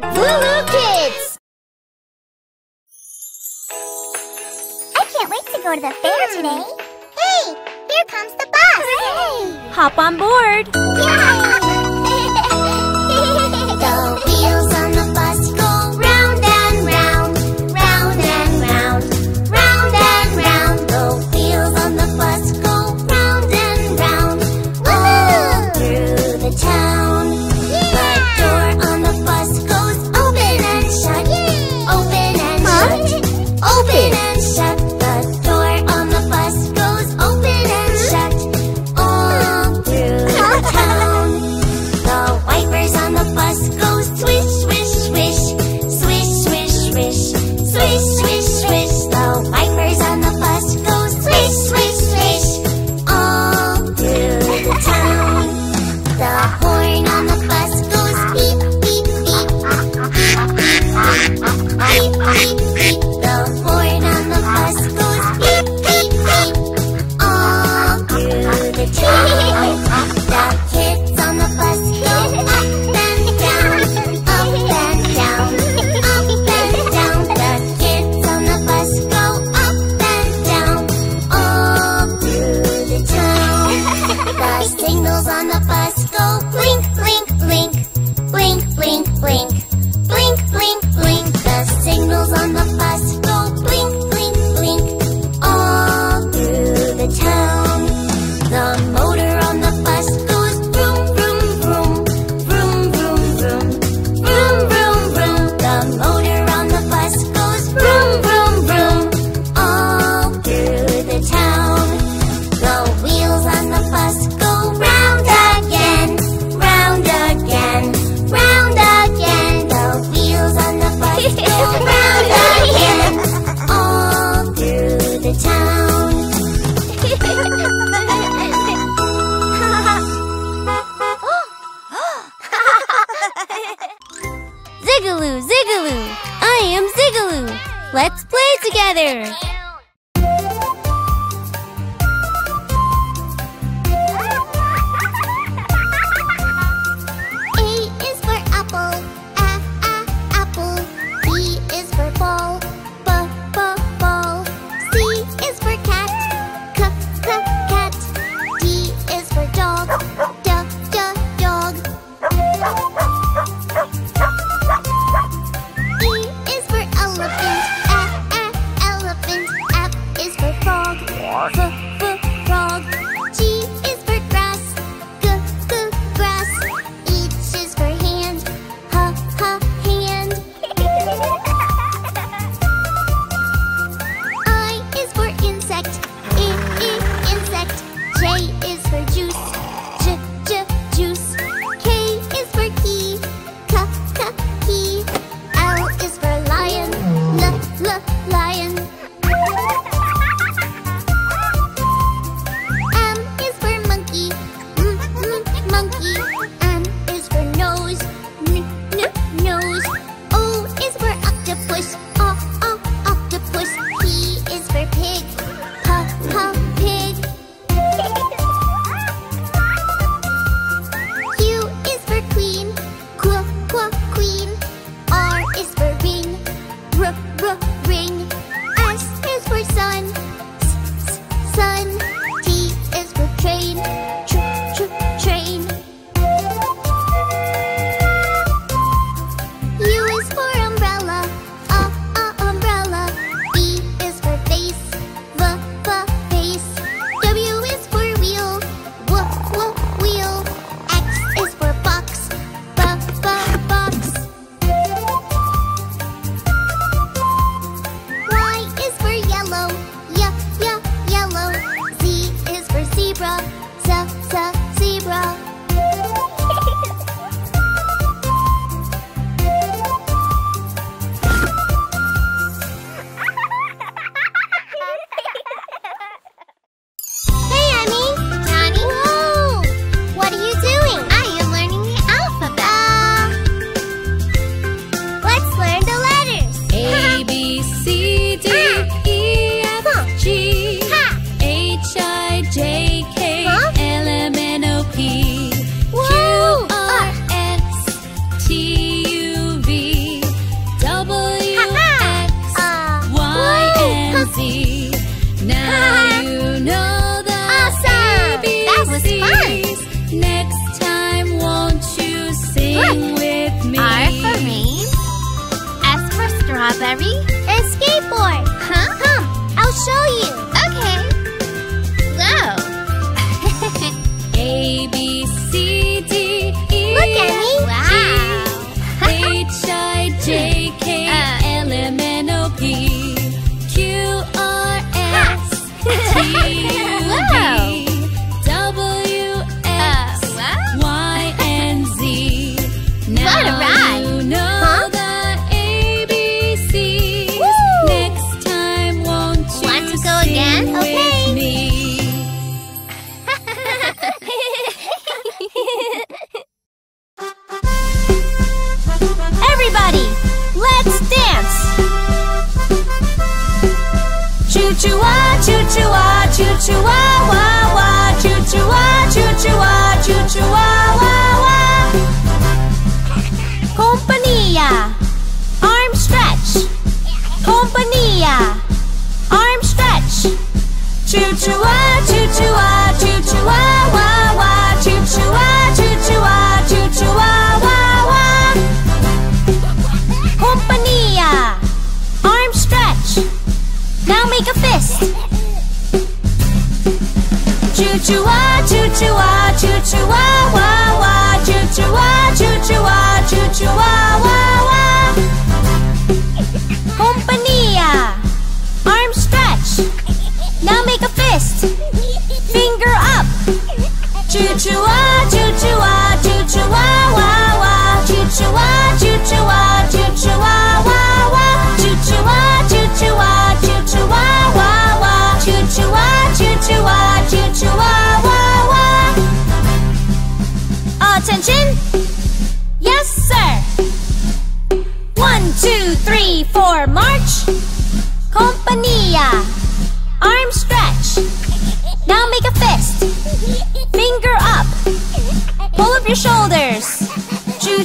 LooLoo Kids! I can't wait to go to the fair hmm. today. Hey, here comes the bus! Hooray! Hop on board! Yay!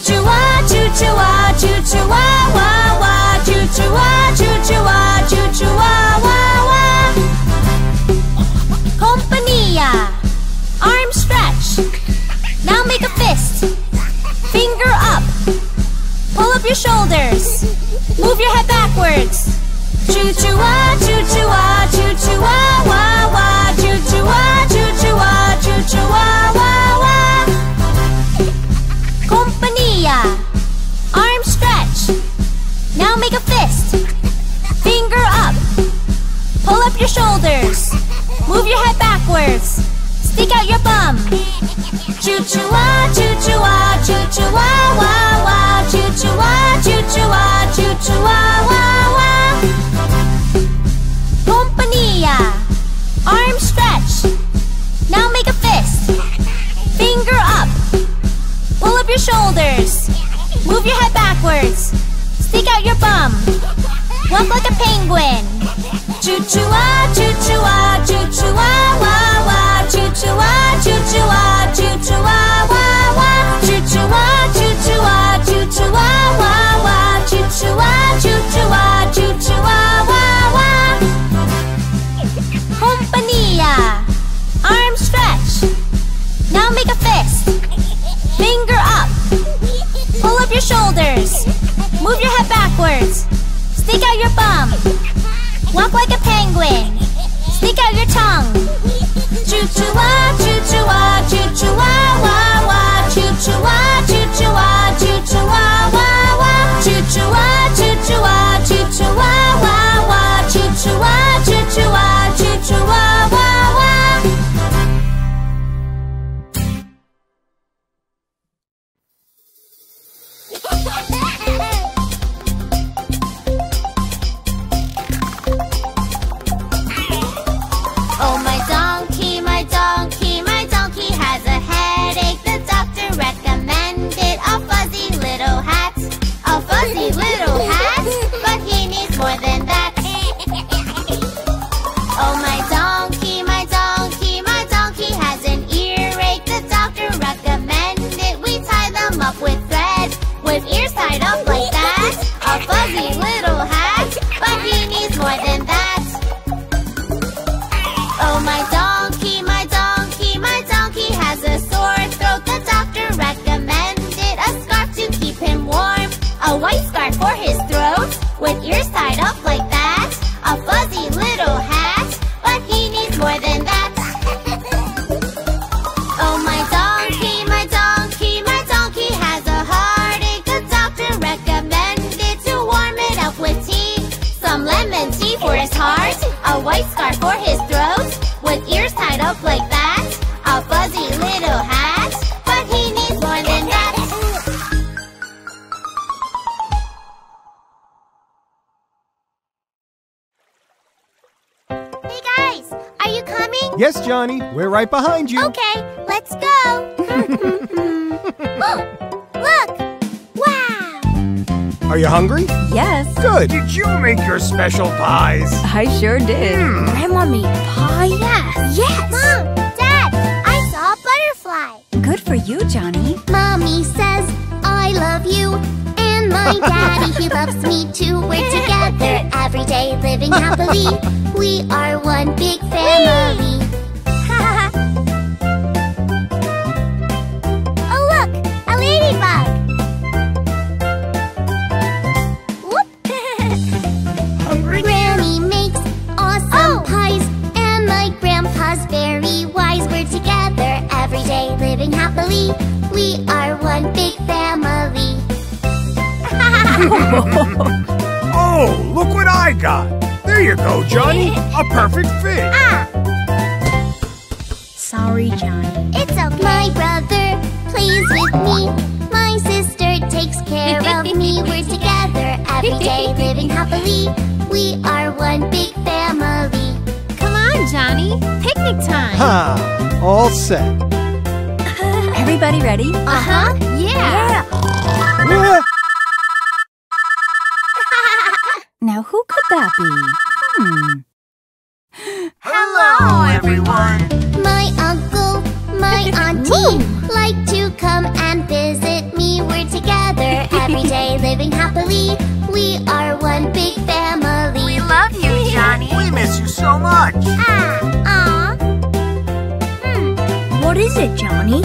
之外。shoulders. Move your head backwards. Stick out your bum. Choo-choo-wah, choo-choo-wah, choo-choo-wah, wah, wah. Choo-choo-wah, choo-choo-wah, choo-choo-wah, wah, wah. Pompanilla. Arm stretch. Now make a fist. Finger up. Pull up your shoulders. Move your head backwards. Stick out your bum. Walk like a penguin choo choo ah, choo choo ah, choo choo ah, wah wah, choo choo ah, choo choo ah, choo choo ah, wah wah, choo choo ah, choo choo ah, choo choo ah, wah wah, choo choo ah, choo choo ah, choo choo ah, wah wah. Compania, arm stretch. Now make a fist. Finger up. Pull up your shoulders. Move your head backwards. Stick out your bum. Walk like a penguin. Stick out your tongue. Choo choo wah, choo choo wah, choo choo wah, wah wah, choo choo wah, choo. Throat, with Yes, Johnny, we're right behind you. Okay, let's go. Oh, look! Wow! Are you hungry? Yes, Good. Did you make your special pies? I sure did. Hmm. Grandma made pie? Yes. Yes! Mom! Dad! I saw a butterfly. Good for you, Johnny. Mommy says I love you. And my daddy, he loves me too. We're together every day, living happily. We are one big family. oh, look! A ladybug! Whoop! Hungry? Granny makes awesome oh. pies, and my grandpa's very wise. We're together every day, living happily. We are one big family. Oh, look what I got. There you go, Johnny. A perfect fit. ah, Sorry, Johnny. it's okay. My brother plays with me. My sister takes care of me. We're together every day, living happily. We are one big family. Come on, Johnny. Picnic time. Ha! All set. Everybody ready? Uh huh. Yeah. Yeah. Much. Ah. Hmm, What is it, Johnny?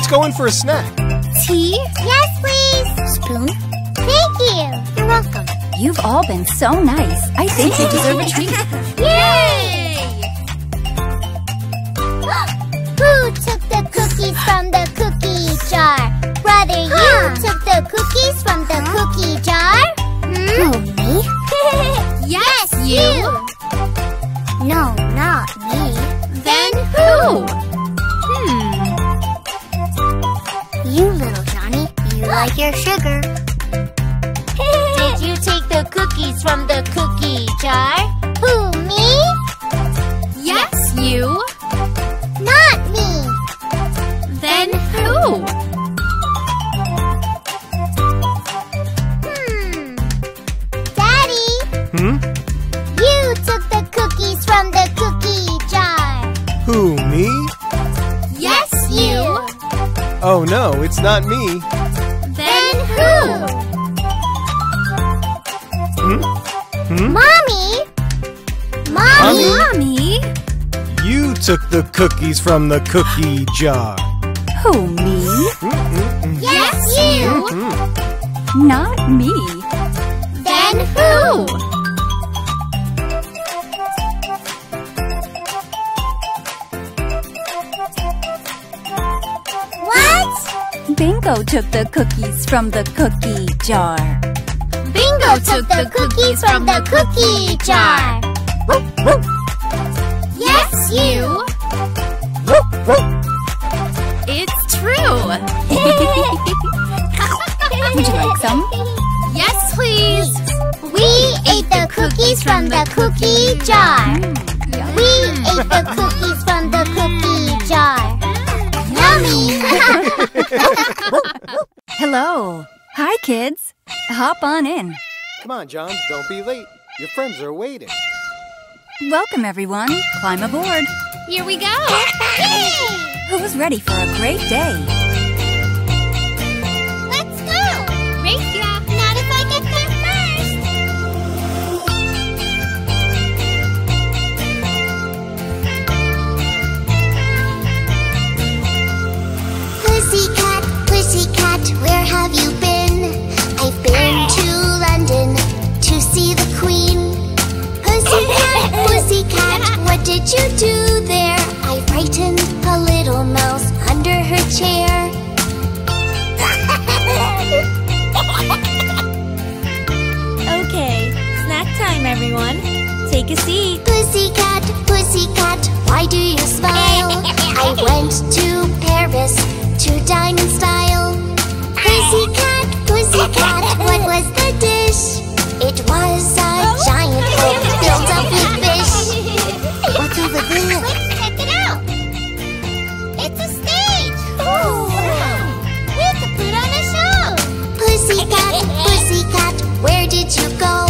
Let's go in for a snack. Tea? Yes, please. Spoon? Thank you. You're welcome. You've all been so nice. I think you deserve a treat. from the cookie jar? Who, me? Yes, you! Not me. Then who? What? Bingo took the cookies from the cookie jar. Bingo took the cookies from the cookie jar. Yes, you! some? Yes, please! We ate the cookies from the cookie jar. Mm, we ate the cookies from the cookie jar. Yummy! Hello. Hi, kids. Hop on in. Come on, John. Don't be late. Your friends are waiting. Welcome, everyone. Climb aboard. Here we go. Who's ready for a great day? Pussycat, pussycat, where have you been? I've been to London to see the Queen. Pussycat, pussycat, what did you do there? I frightened a little mouse under her chair. okay, snack time, everyone. Take a seat. Pussycat, pussycat, why do you smile? I went to Paris to dine in style. Pussycat, pussycat, what was the dish? It was a giant bowl filled up with fish. What's over there? Let's check it out. It's a stage. Ooh. We have to put on a show. Pussycat, pussycat, where did you go?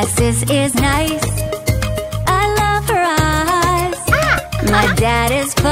My sis is nice. I love her eyes. Ah, My ah. dad is fun.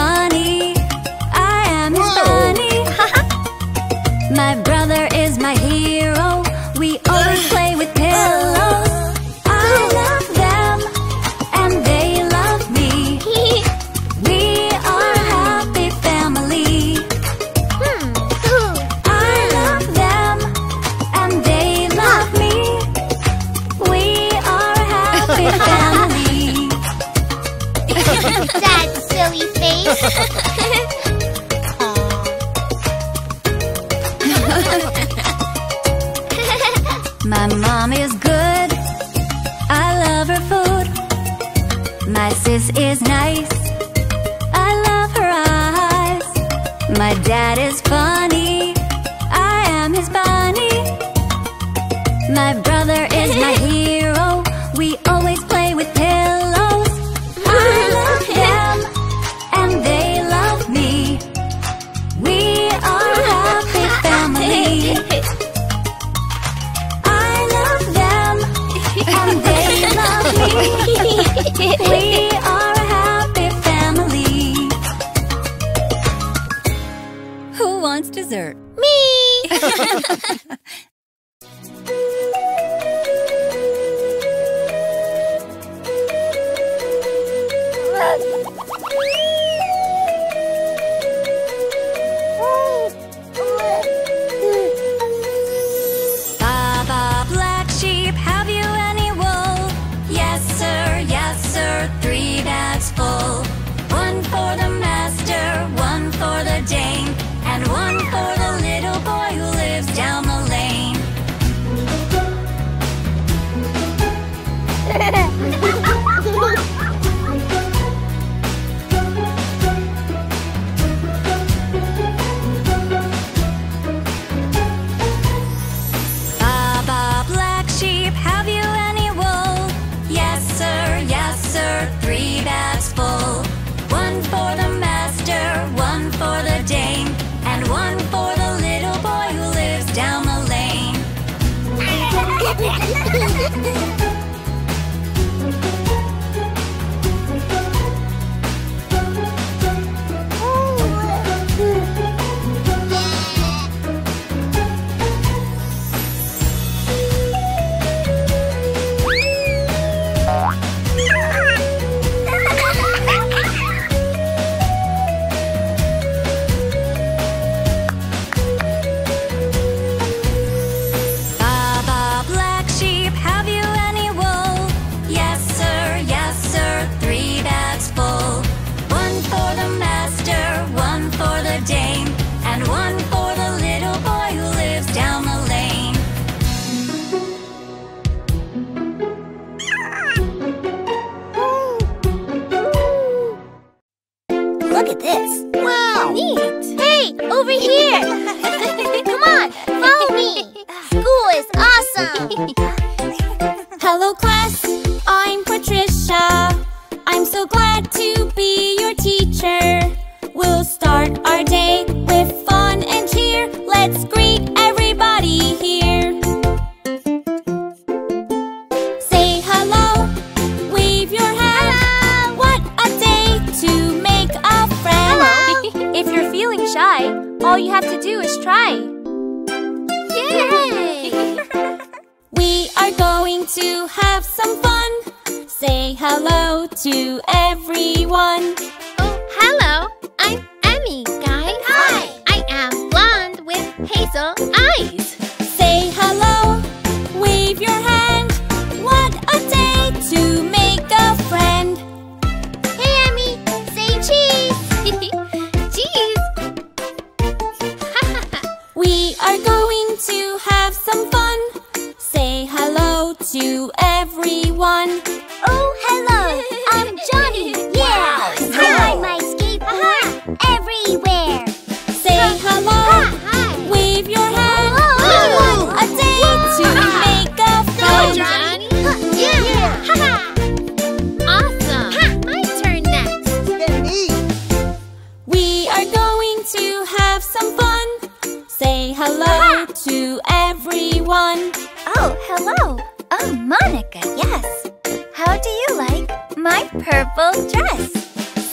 purple dress.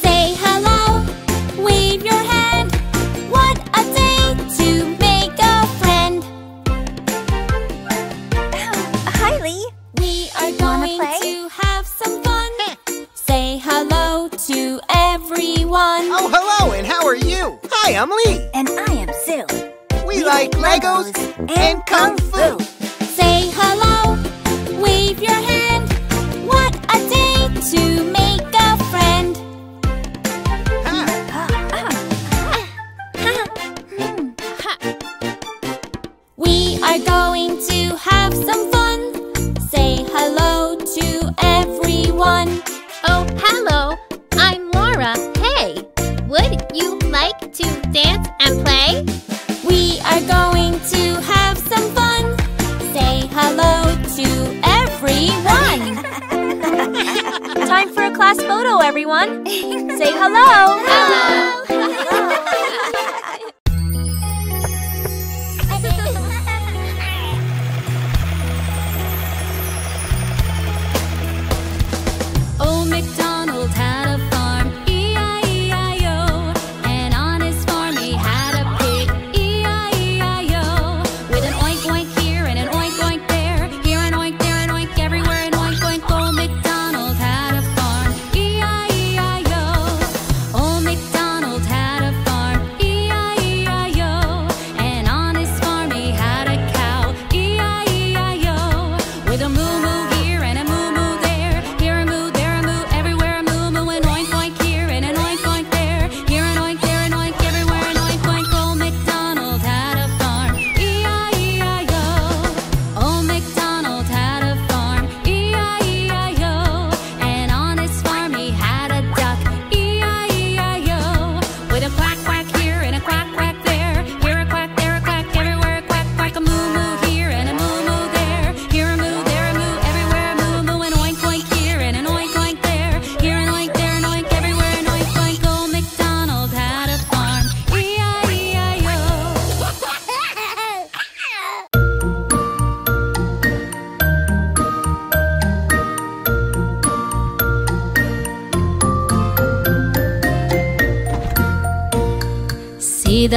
Say hello, wave your hand. What a day to make a friend. Hi, Lee. we are going to have some fun. Say hello to everyone. Oh, hello, and how are you? Hi, I'm Lee. And I am Sue. We, we like Legos, Legos and Kung Fu.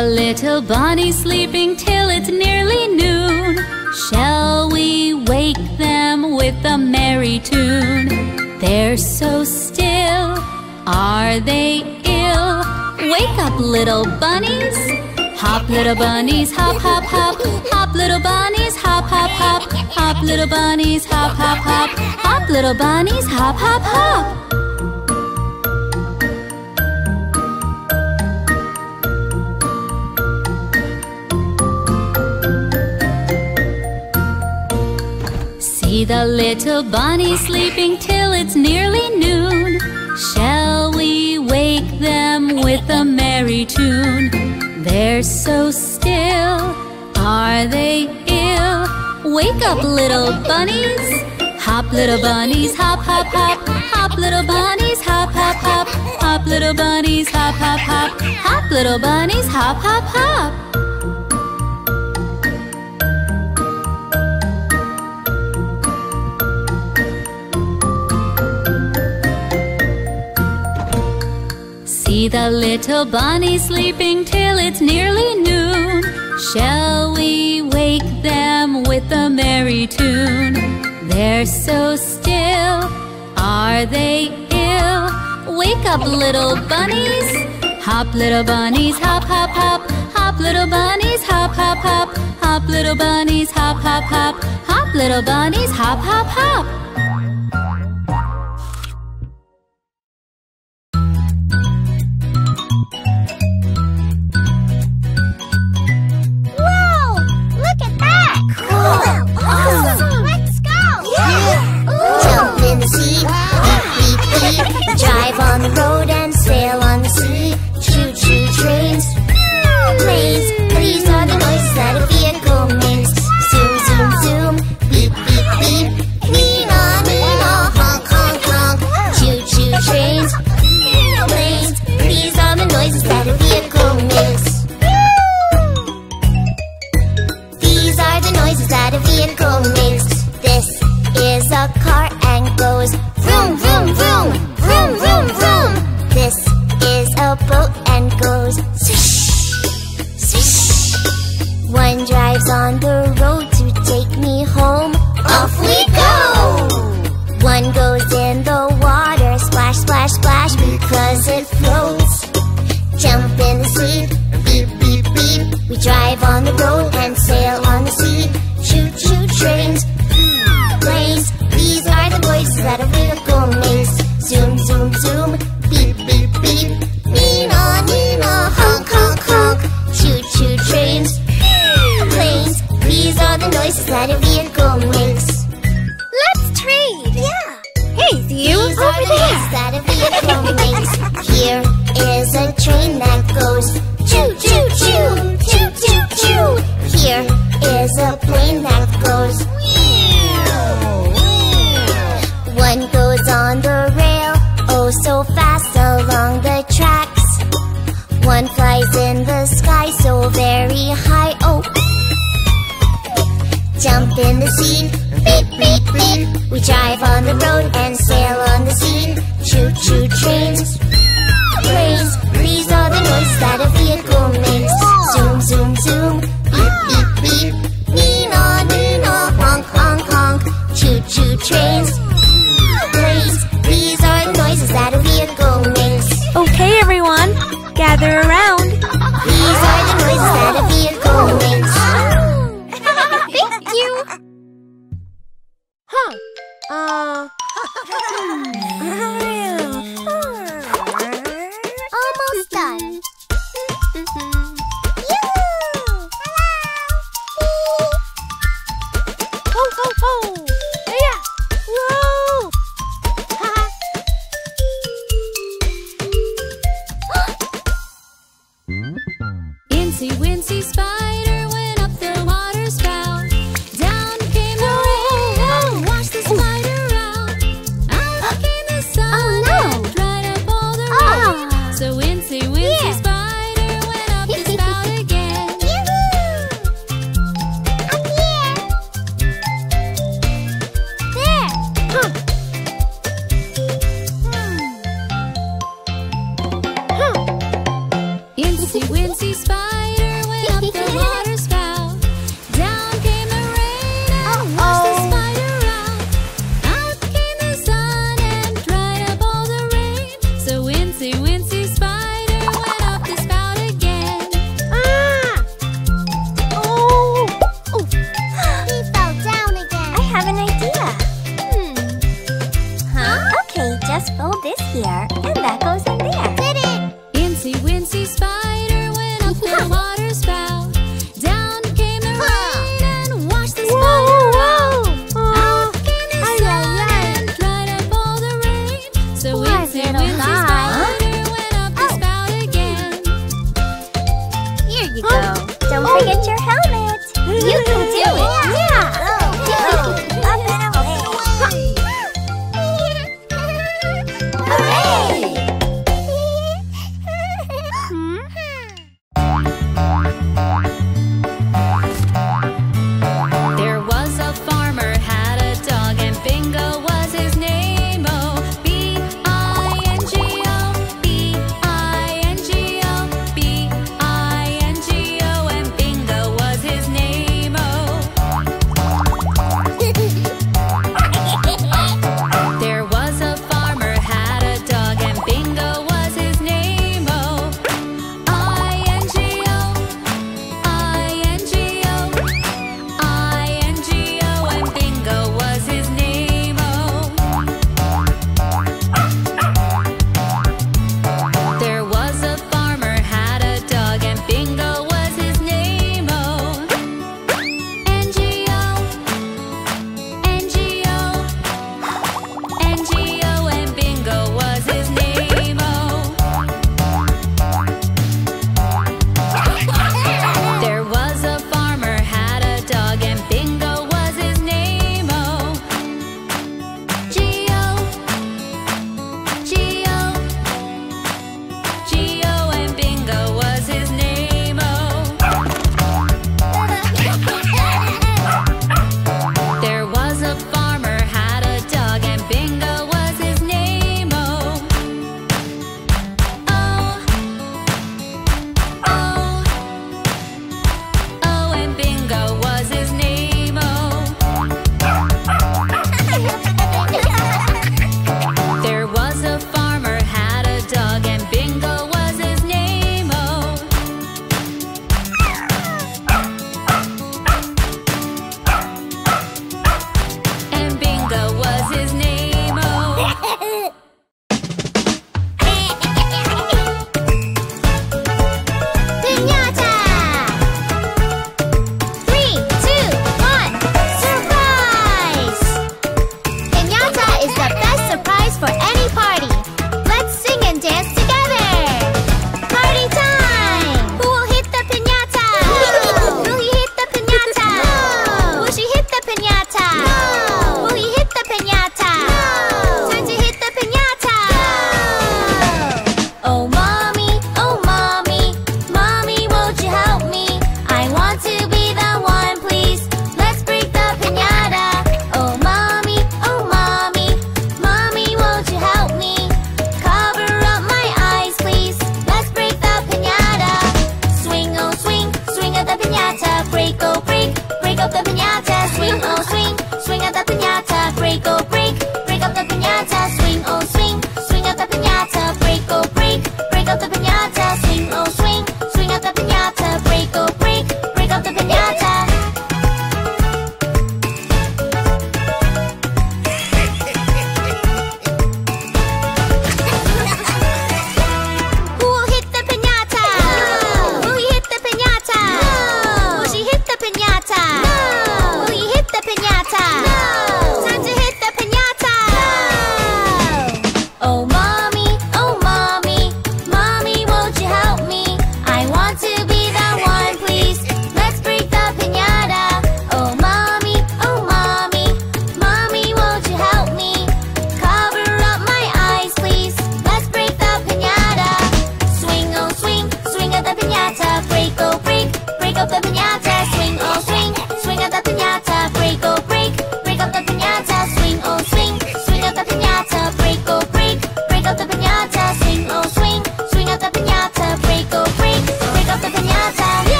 Little bunny sleeping till it's nearly noon. Shall we wake them with a merry tune? They're so still, are they ill? Wake up, little bunnies. Hop, little bunnies, hop, hop, hop. Hop, little bunnies, hop, hop, hop. Hop, little bunnies, hop, hop, hop. Hop, little bunnies, hop, hop, hop. see the little bunny sleeping till it's nearly noon. Shall we wake them with a merry tune? They're so still, are they ill? Wake up, little bunnies! Hop, little bunnies, hop, hop, hop. Hop, little bunnies, hop, hop, hop. Hop, little bunnies, hop, hop, hop. Hop, little bunnies, hop, hop, hop. see the little bunny sleeping till it's nearly noon. Shall we wake them with a merry tune? They're so still, are they ill? Wake up, little bunnies! Hop, little bunnies, hop, hop, hop. Hop, little bunnies, hop, hop, hop. Hop, little bunnies, hop, hop, hop. Hop, little bunnies, hop, hop, hop.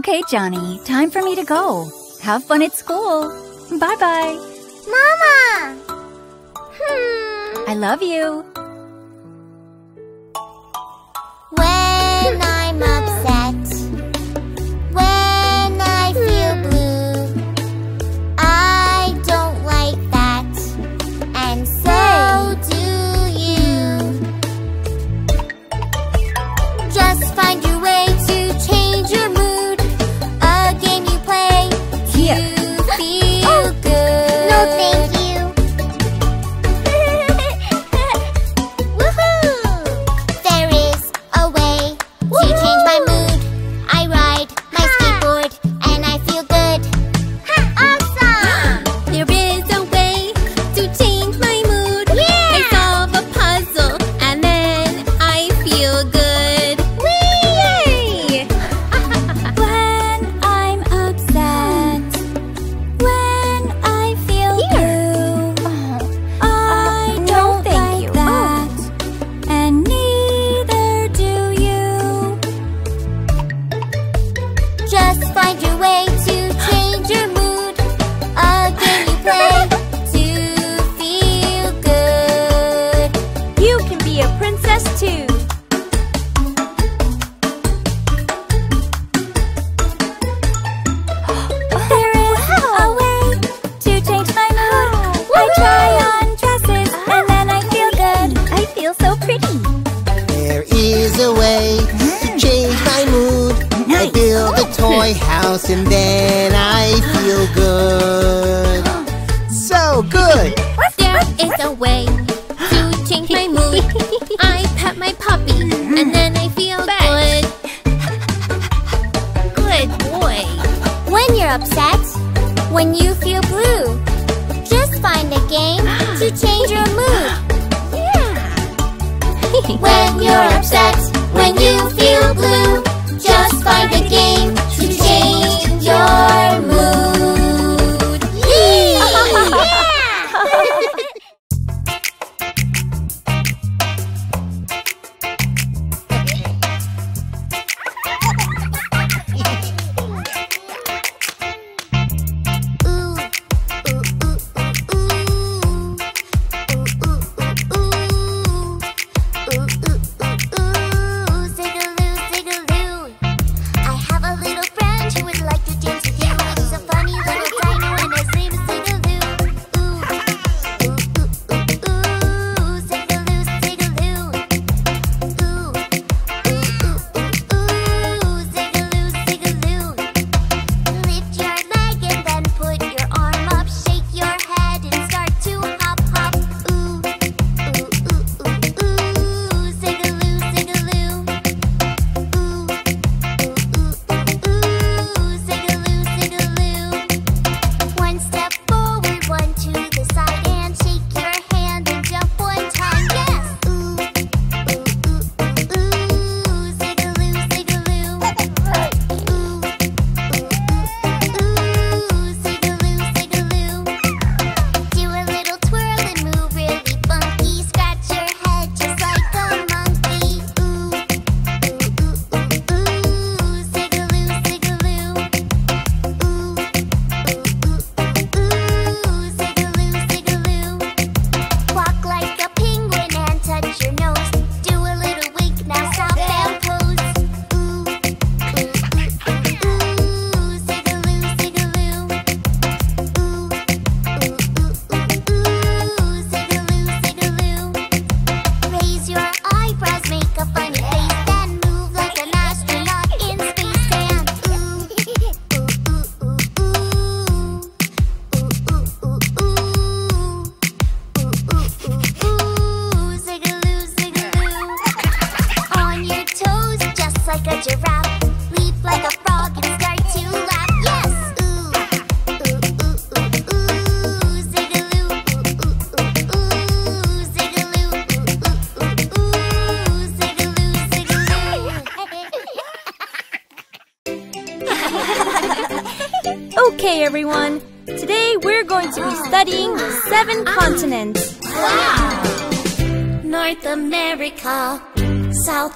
Okay, Johnny, time for me to go. Have fun at school. Bye-bye. Mama! Hmm. I love you. When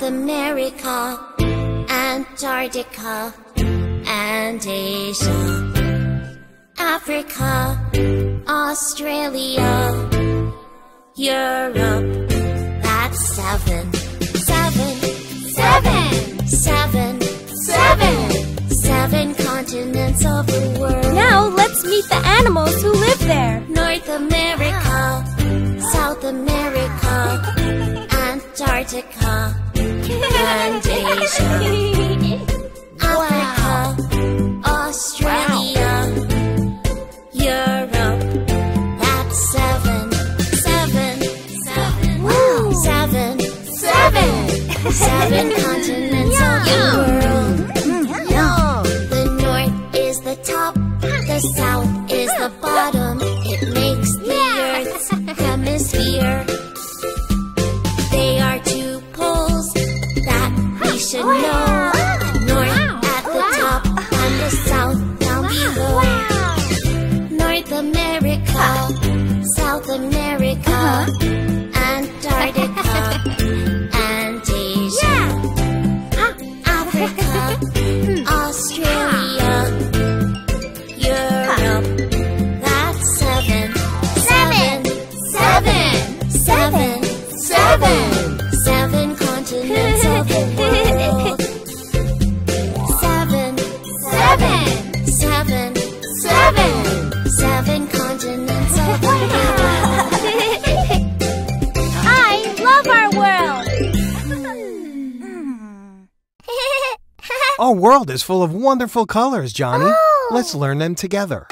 America, Antarctica, and Asia, Africa, Australia, Europe. That's seven, seven, seven, seven, seven, seven continents of the world. Now let's meet the animals who live there. North America, South America. Antarctica. Plantation Africa Australia Europe That's Wow continents of the world world is full of wonderful colors, Johnny. Oh. Let's learn them together.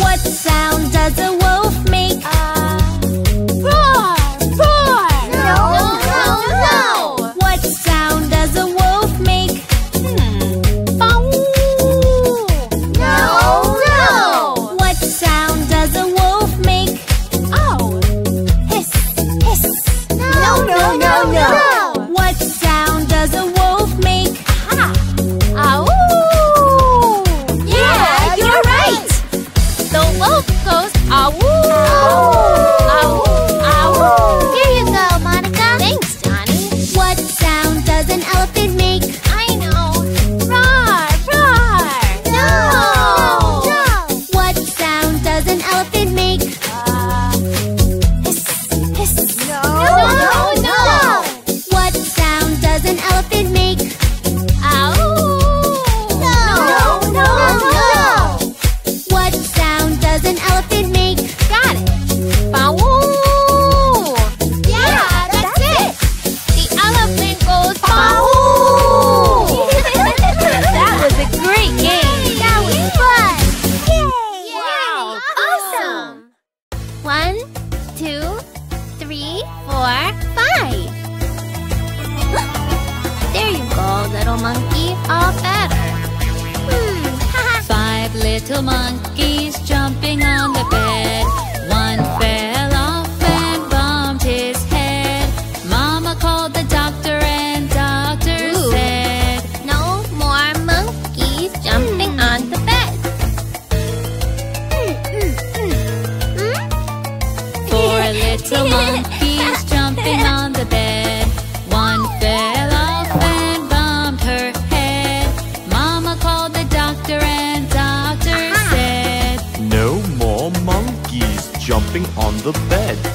What sound does a The monkeys jumping on the bed. One fell off and bumped her head. Mama called the doctor and doctor said, No more monkeys jumping on the bed.